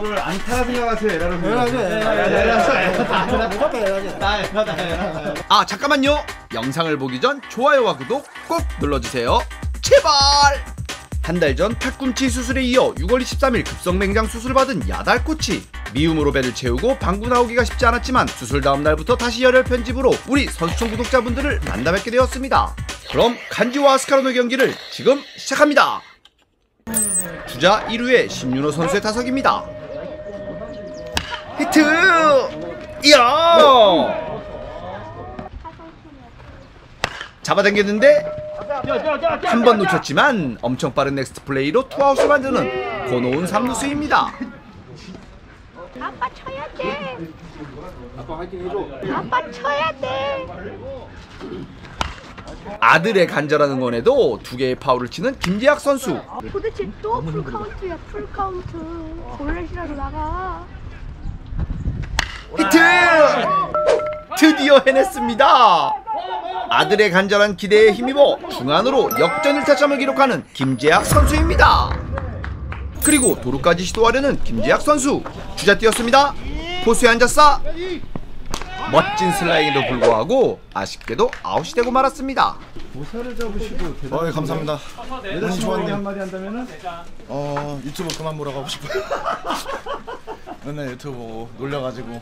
저거를 안타라 생각하세요 에라로 에라죠, 생각하세요. 아 잠깐만요. 영상을 보기 전 좋아요와 구독 꼭 눌러주세요. 제발! 한 달 전 팔꿈치 수술에 이어 6월 23일 급성맹장 수술 받은 야달코치. 미움으로 배를 채우고 방구 나오기가 쉽지 않았지만 수술 다음 날부터 다시 열혈 편집으로 우리 선수촌 구독자분들을 만나 뵙게 되었습니다. 그럼 간지와 아스카르노 경기를 지금 시작합니다. 주자 1루의 심윤호 선수의 타석입니다 히트 이야 잡아당겼는데 한 번 놓쳤지만 엄청 빠른 next play로 투아웃을 만드는 고노운 삼루수입니다. 아빠 쳐야 돼. 아빠 화이팅 해줘. 아빠 쳐야 돼. 아들의 간절한 응원에도 두 개의 파울을 치는 김재학 선수. 도대체 또 풀카운트야 풀카운트. 볼넷이라도 나가. 히트! 드디어 해냈습니다. 아들의 간절한 기대에 힘입어 중안으로 역전 1타점을 기록하는 김재학 선수입니다. 그리고 도루까지 시도하려는 김재학 선수 주자 뛰었습니다. 포수에 앉았어. 멋진 슬라이딩에도 불구하고 아쉽게도 아웃이 되고 말았습니다. 모사를 잡으시고 대단 어, 예, 감사합니다. 여자친구에게 좋았네요. 한마디 한다면은 어, 유튜브 그만 보러 가고 싶어요. 맨날 유튜브 보고 놀려가지고.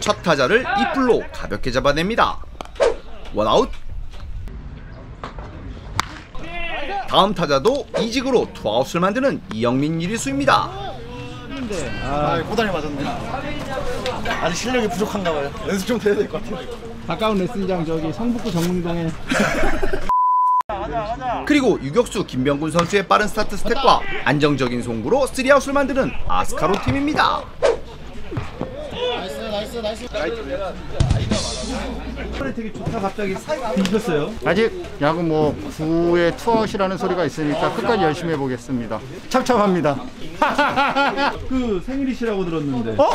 첫 타자를 이플로 가볍게 잡아냅니다. 원아웃. 다음 타자도 이직으로 투아웃을 만드는 이영민 이리수입니다. 아, 꼬다리 맞았네. 아직 실력이 부족한가 봐요. 연습 좀 돼야 될 것 같아요. 가까운 레슨장 저기 성북구 정문동에 그리고 유격수 김병군 선수의 빠른 스타트 스텝과 안정적인 송구로 3아웃을 만드는 아스카로 팀입니다. 되게 좋다 갑자기 싹 뒤집혔어요 아직 야구 뭐 9회 투아웃이라는 소리가 있으니까 끝까지 열심히 해보겠습니다. 찹찹합니다. 그 생일이시라고 들었는데 어?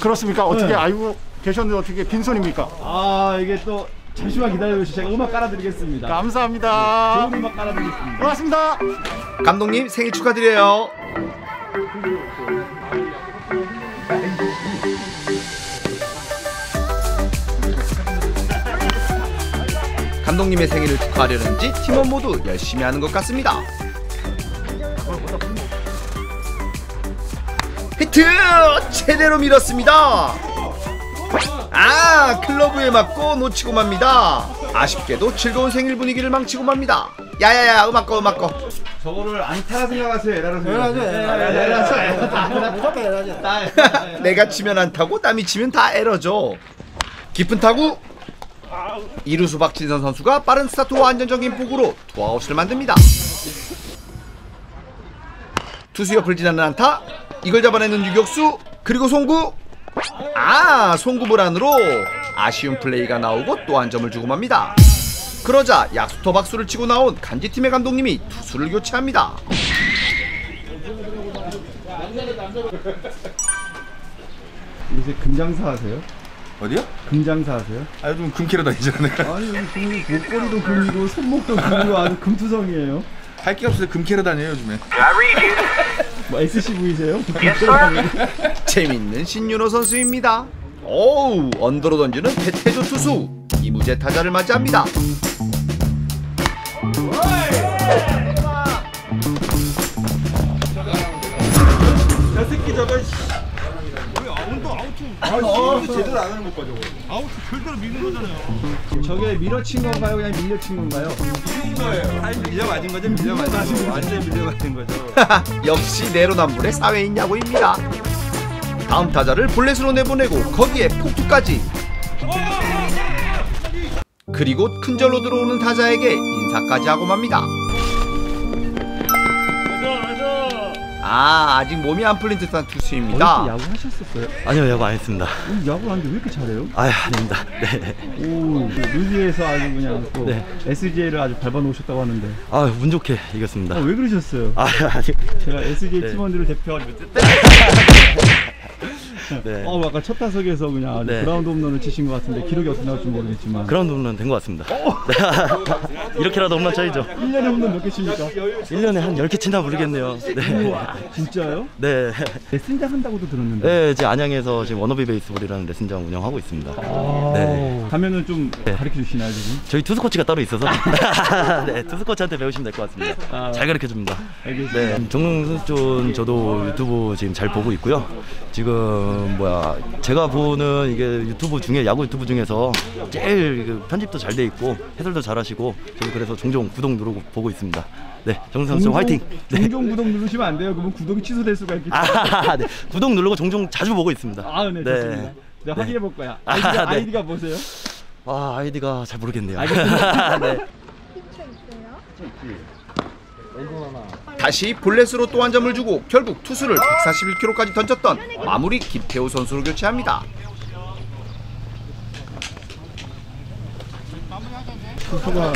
그렇습니까? 어떻게 네. 알고 계셨는데 어떻게 빈손입니까? 아 이게 또 잠시만 기다려주시죠 제가 음악 깔아드리겠습니다 감사합니다. 좋은 음악 깔아드리겠습니다 고맙습니다. 감독님 생일 축하드려요. 감독님의 생일을 축하하려는지 팀원 모두 열심히 하는 것 같습니다. 히트! 제대로 밀었습니다. 아, 글러브에 맞고 놓치고 맙니다. 아쉽게도 즐거운 생일 분위기를 망치고 맙니다. 야야야, 음악 꺼, 음악 꺼. 저거를 안타라 생각하세요 에라로 생각하세요 에라죠. 내가 치면 안타고 남이 치면 다 에러죠. 깊은 타구. 이루수 박진선 선수가 빠른 스타트와 안정적인 포구로 투아웃을 만듭니다. 투수 옆을 지나는 안타. 이걸 잡아내는 유격수. 그리고 송구. 아, 송구 불안으로 아쉬운 플레이가 나오고 또 한 점을 주고 맙니다. 그러자 약수터 박수를 치고 나온 간지팀의 감독님이 투수를 교체합니다. 요새 금장사 하세요? 어디요? 금장사 하세요? 아, 요즘 금캐러 다니잖아요. 아니 여기 금이 목걸이도 금이고 손목도 금이고 아주 금투성이에요 할 게 없어서 금캐러 다녀요, 요즘에. 뭐 SCV세요? 재밌는 신윤호 선수입니다. 오우 언더로 던지는 태태조 투수 이무재 타자를 맞이합니다. 저게 밀어친 건가요? 그냥 밀려친 건가요? 역시 내로남불의 사회인 야구입니다. 다음 타자를 볼넷으로 내보내고 거기에 폭투까지. 그리고 큰절로 들어오는 타자에게 인사까지 하고 맙니다. 아 아직 몸이 안 풀린 듯한 투수입니다. 야구 하셨었어요? 아니요 야구 안 했습니다. 오, 야구 하는데 왜 이렇게 잘해요? 아 아닙니다. 네. 오, 루지에서 아주 그냥 또 네. SJ를 아주 밟아놓으셨다고 하는데 아 운 좋게 이겼습니다. 아, 왜 그러셨어요? 아 아니 제가 SJ 네. 팀원들을 대표하고 네. 어, 아까 첫 타석에서 그냥 네. 그라운드 홈런을 치신 것 같은데 기록이 어떻게 나올지 모르겠지만 그라운드 홈런 된 것 같습니다. 네. 이렇게라도 홈런 쳐야죠. 1년에 홈런 몇 개 칩니까? 1년에 한 10개 친다 모르겠네요. 네. 우와, 진짜요? 네. 레슨장 한다고도 들었는데. 네, 이제 안양에서 지금 워너비 베이스볼이라는 레슨장 운영하고 있습니다. 아, 네. 가면은 좀 네. 가르쳐 주시나요, 지금? 저희 투수 코치가 따로 있어서 네, 투수 코치한테 배우시면 될 것 같습니다. 아. 잘 가르쳐 줍니다. 알겠습니다. 네, 정릉 선수촌 저도 유튜브 지금 잘 보고 있고요. 지금 뭐야 제가 보는 이게 유튜브 중에 야구 유튜브 중에서 제일 그 편집도 잘 돼 있고 해설도 잘하시고 저도 그래서 종종 구독 누르고 보고 있습니다. 네, 정릉 선수 화이팅. 네. 종종 구독 누르시면 안 돼요. 그러면 구독이 취소될 수가 있기 때문에. 아, 네. 구독 누르고 종종 자주 보고 있습니다. 아, 네, 좋습니다. 자, 확인해 볼 거야. 아, 아이디가, 네. 아이디가 뭐세요? 아, 아이디가 잘 모르겠네요. 알겠습니다. 네. 있어요? 다시 볼넷으로 또 한 점을 주고 결국 투수를 141km까지 던졌던 마무리 김태우 선수를 교체합니다. 투수가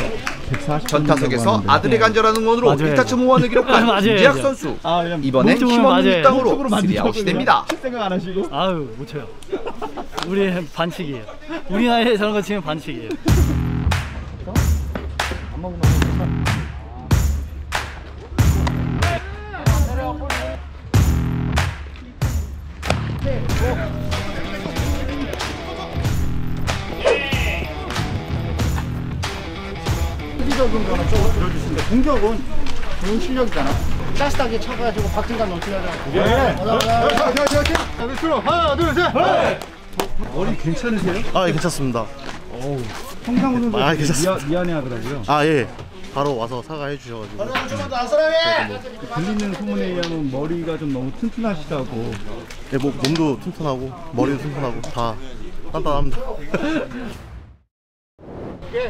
140. 전 타석에서 아들의 간절한 응원으로 맞아요. 1타점 호원을 기록한 맞아요. 김재학 선수 아, 이번엔 힘없는. 땅으로 쪽으로 만지고 3아웃이 됩니다. 칠 생각 안 하시고. 아유 못 쳐요. 우리 반칙이에요. 우리 나이에 저런 거 치면 반칙이에요. 수비적인 거는 조금 들어주시는데 공격은 좋은 실력이잖아. 짜스하게 쳐가지고 박진감 넘치잖아. 예. 하나, 둘, 셋. 머리 괜찮으세요? 아, 예, 괜찮습니다. 홍상훈 선수 아, 미안해 하더라고요. 아, 예. 바로 와서 사과해 주셔가지고. 들리는 소문에 의하면 머리가 좀 너무 튼튼하시다고. 예, 뭐, 몸도 튼튼하고, 머리도 튼튼하고, 다 단단합니다.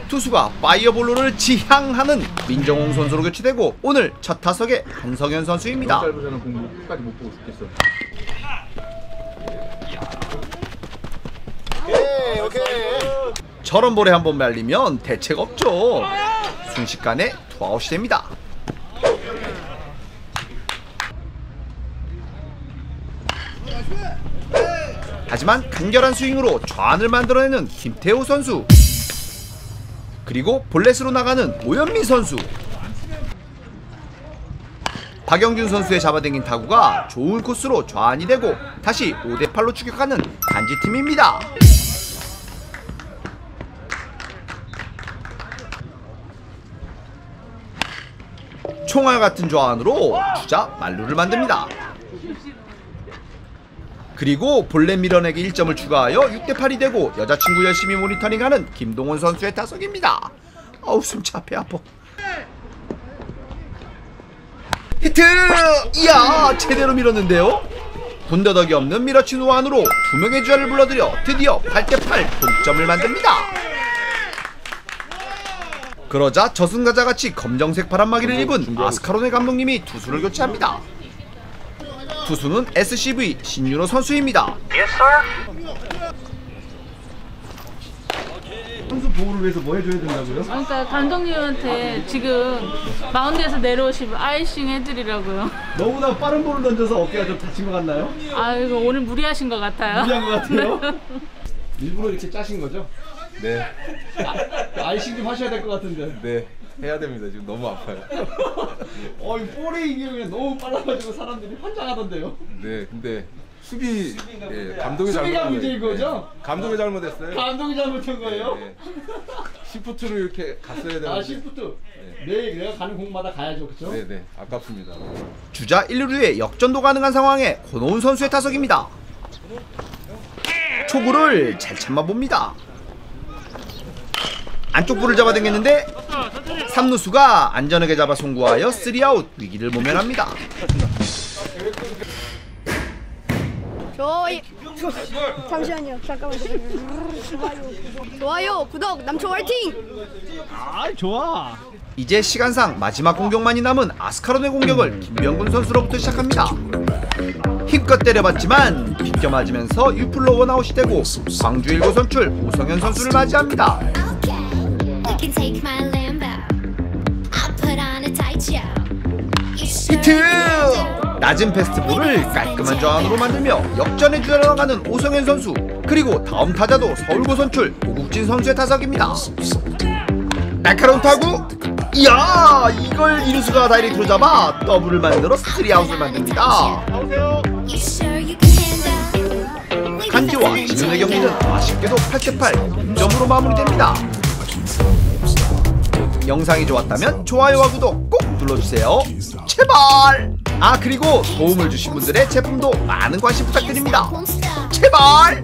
투수가 파이어볼로를 지향하는 민정홍 선수로 교체되고 오늘 첫 타석에 한성현 선수입니다. 저런 볼에 한번 말리면 대책 없죠. 순식간에 투아웃이 됩니다. 하지만 간결한 스윙으로 좌안을 만들어내는 김태호 선수. 그리고 볼넷으로 나가는 오현민 선수. 박영준 선수의 잡아당긴 타구가 좋은 코스로 좌안이 되고 다시 5대8로 추격하는 단지팀입니다. 총알 같은 좌안으로 주자 만루를 만듭니다. 그리고 볼넷 밀어내기 1점을 추가하여 6대8이 되고 여자친구 열심히 모니터링하는 김동원 선수의 타석입니다. 어우 숨차 배 아파. 히트! 이야 제대로 밀었는데요. 군더더기 없는 밀어친 우안으로 두 명의 주자를 불러들여 드디어 8대8 동점을 만듭니다. 그러자 저승가자같이 검정색 바람막이를 입은 아스카로네 감독님이 투수를 교체합니다. 투수는 SCV 신윤호 선수입니다. 선수 보호를 위해서 뭐 해줘야 된다고요? 그러니까 감독님한테 지금 마운드에서 내려오시면 아이싱 해드리라고요. 너무나 빠른 볼을 던져서 어깨가 좀 다친 것 같나요? 아 이거 오늘 무리하신 것 같아요. 무리한 것 같아요. 일부러 이렇게 짜신 거죠? 네. 아, 아이싱 좀 하셔야 될 것 같은데. 네 해야 됩니다 지금 너무 아파요 어, 이 볼이 이게 그냥 너무 빨라가지고 사람들이 환장하던데요. 네 근데 수비 예, 감독이 수비가 문제인 거예요. 거죠? 예, 감독이 잘못했어요 감독이 잘못한 거예요? 예, 예. 시프트로 이렇게 갔어야 되는데 아, 시프트. 네, 내가 가는 공마다 가야죠, 그쵸? 네 네 아깝습니다 주자 1, 2루에 역전도 가능한 상황에 고노운 선수의 타석입니다. 초구를 잘 참아봅니다. 안쪽 볼을 잡아당겼는데 3루수가 안전하게 잡아 송구하여 3아웃 위기를 모면합니다. 좋아요. 잠시만요. 잠깐만. 좋아요. 좋아요. 구독. 남초 화이팅. 아, 좋아. 이제 시간상 마지막 공격만이 남은 아스카론의 공격을 김병근 선수로부터 시작합니다. 힘껏 때려봤지만 비껴 맞으면서 유플로 원아웃이 되고 광주 1고 선출 오성현 선수를 맞이합니다. 히트! 낮은 패스트볼을 깔끔한 좌안으로 만들며 역전에 주려나가는 오성현 선수 그리고 다음 타자도 서울고 선출 오국진 선수의 타석입니다. 날카로운 타구! 이야 이걸 이루수가 다이렉트로 잡아 더블을 만들어 스리아웃을 만듭니다. 간지와 진영의 경기는 아쉽게도 8대8 점으로 마무리됩니다 영상이 좋았다면 좋아요와 구독 꼭 눌러주세요. 제발! 아 그리고 도움을 주신 분들의 제품도 많은 관심 부탁드립니다. 제발